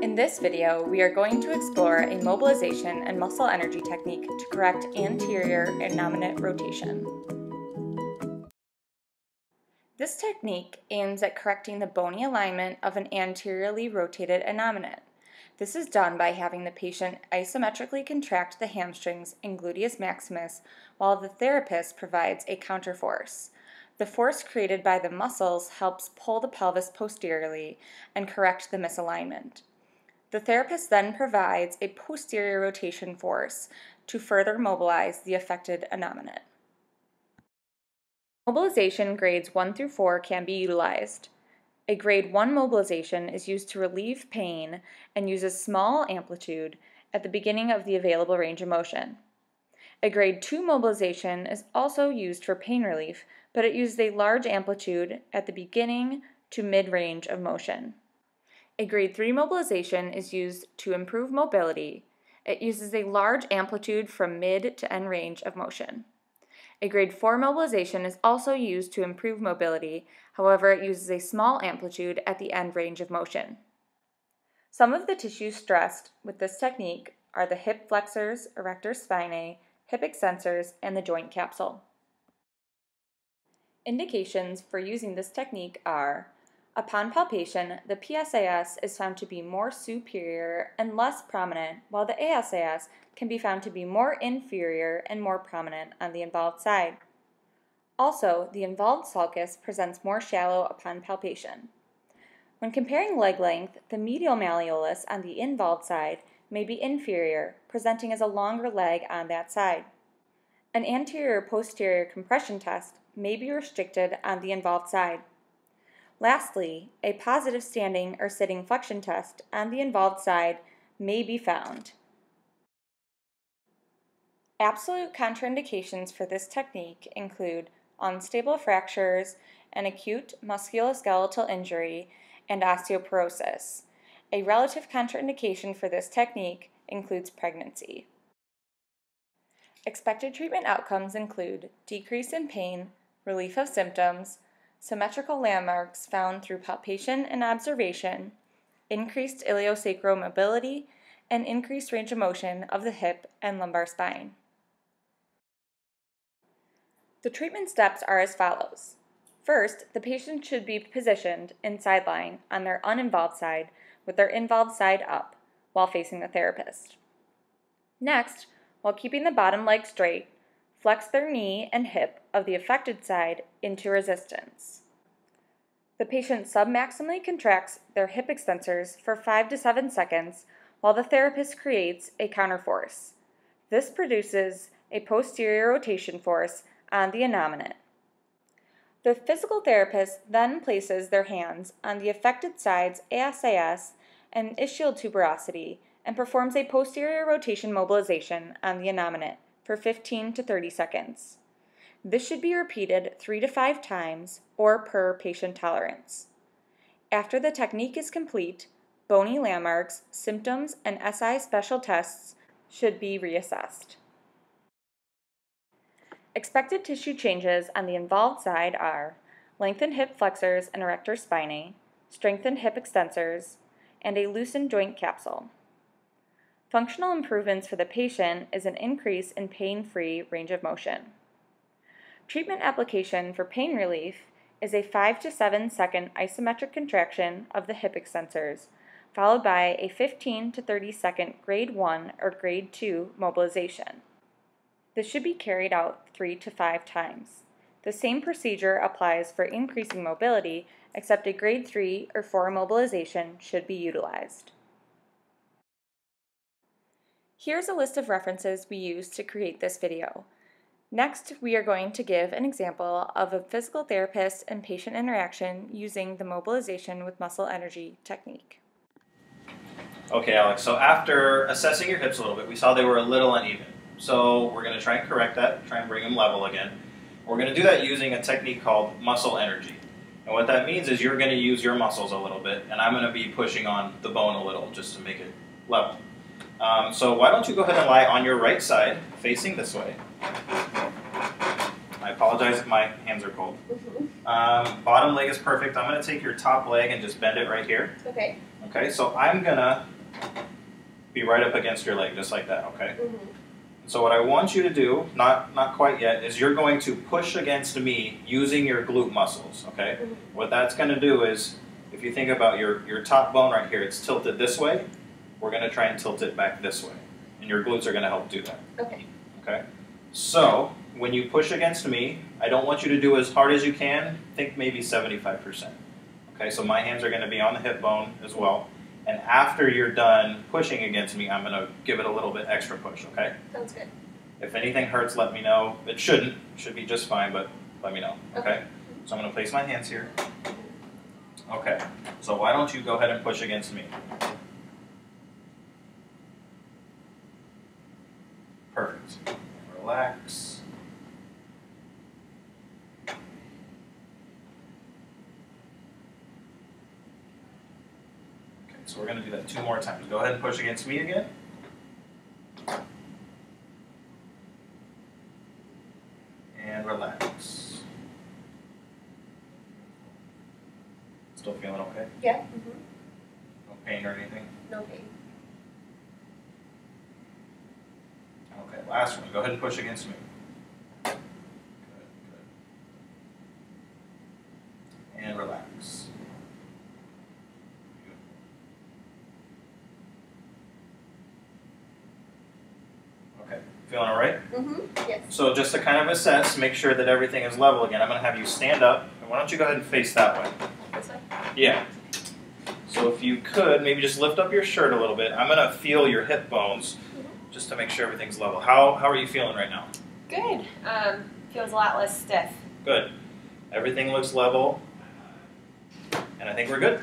In this video, we are going to explore a mobilization and muscle energy technique to correct anterior innominate rotation. This technique aims at correcting the bony alignment of an anteriorly rotated innominate. This is done by having the patient isometrically contract the hamstrings and gluteus maximus while the therapist provides a counterforce. The force created by the muscles helps pull the pelvis posteriorly and correct the misalignment. The therapist then provides a posterior rotation force to further mobilize the affected innominate. Mobilization grades 1 through 4 can be utilized. A grade 1 mobilization is used to relieve pain and uses small amplitude at the beginning of the available range of motion. A grade 2 mobilization is also used for pain relief, but it uses a large amplitude at the beginning to mid-range of motion. A grade 3 mobilization is used to improve mobility. It uses a large amplitude from mid to end range of motion. A grade 4 mobilization is also used to improve mobility, however it uses a small amplitude at the end range of motion. Some of the tissues stressed with this technique are the hip flexors, erector spinae, hip extensors, and the joint capsule. Indications for using this technique are Upon palpation, the PSIS is found to be more superior and less prominent, while the ASIS can be found to be more inferior and more prominent on the involved side. Also, the involved sulcus presents more shallow upon palpation. When comparing leg length, the medial malleolus on the involved side may be inferior, presenting as a longer leg on that side. An anterior-posterior compression test may be restricted on the involved side. Lastly, a positive standing or sitting flexion test on the involved side may be found. Absolute contraindications for this technique include unstable fractures, an acute musculoskeletal injury, and osteoporosis. A relative contraindication for this technique includes pregnancy. Expected treatment outcomes include decrease in pain, relief of symptoms, symmetrical landmarks found through palpation and observation, increased iliosacral mobility, and increased range of motion of the hip and lumbar spine. The treatment steps are as follows. First, the patient should be positioned in sideline on their uninvolved side with their involved side up while facing the therapist. Next, while keeping the bottom leg straight, Flex their knee and hip of the affected side into resistance. The patient submaximally contracts their hip extensors for 5 to 7 seconds while the therapist creates a counterforce. This produces a posterior rotation force on the innominate. The physical therapist then places their hands on the affected side's ASIS and ischial tuberosity and performs a posterior rotation mobilization on the innominate for 15 to 30 seconds. This should be repeated 3 to 5 times or per patient tolerance. After the technique is complete, bony landmarks, symptoms, and SI special tests should be reassessed. Expected tissue changes on the involved side are lengthened hip flexors and erector spinae, strengthened hip extensors, and a loosened joint capsule. Functional improvements for the patient is an increase in pain-free range of motion. Treatment application for pain relief is a 5 to 7 second isometric contraction of the hip extensors, followed by a 15 to 30 second grade 1 or grade 2 mobilization. This should be carried out 3 to 5 times. The same procedure applies for increasing mobility, except a grade 3 or 4 mobilization should be utilized. Here's a list of references we used to create this video. Next, we are going to give an example of a physical therapist and patient interaction using the mobilization with muscle energy technique. Okay, Alex, so after assessing your hips a little bit, we saw they were a little uneven. So we're going to try and correct that, try and bring them level again. We're going to do that using a technique called muscle energy. And what that means is you're going to use your muscles a little bit, and I'm going to be pushing on the bone a little just to make it level. Um, so why don't you go ahead and lie on your right side, facing this way. I apologize if my hands are cold. Um, bottom leg is perfect. I'm going to take your top leg and just bend it right here. Okay. Okay, so I'm going to be right up against your leg, just like that, okay? Mm-hmm. So what I want you to do, not, not quite yet, is you're going to push against me using your glute muscles, okay? Mhm. What that's going to do is, if you think about your, your top bone right here, it's tilted this way. We're going to try and tilt it back this way. And your glutes are going to help do that. Okay. Okay? So, when you push against me, I don't want you to do as hard as you can. Think maybe 75%. Okay, so my hands are going to be on the hip bone as well. And after you're done pushing against me, I'm going to give it a little bit extra push, okay? Sounds good. If anything hurts, let me know. It shouldn't. It should be just fine, but let me know, okay? So I'm going to place my hands here. Okay, so why don't you go ahead and push against me? Perfect. Relax. Okay, so we're going to do that two more times. Go ahead and push against me again. And relax. Still feeling okay? Yeah. Mm-hmm. No pain or anything? No pain. Okay, last one. Go ahead and push against me. Good, good. And relax. Okay, feeling all right? Mm-hmm. Yes. So just to kind of assess, make sure that everything is level again, I'm going to have you stand up. And why don't you go ahead and face that way? This way. Yeah. So if you could, maybe just lift up your shirt a little bit. I'm going to feel your hip bones just to make sure everything's level. How, how are you feeling right now? Good. Um, feels a lot less stiff. Good. Everything looks level. And I think we're good.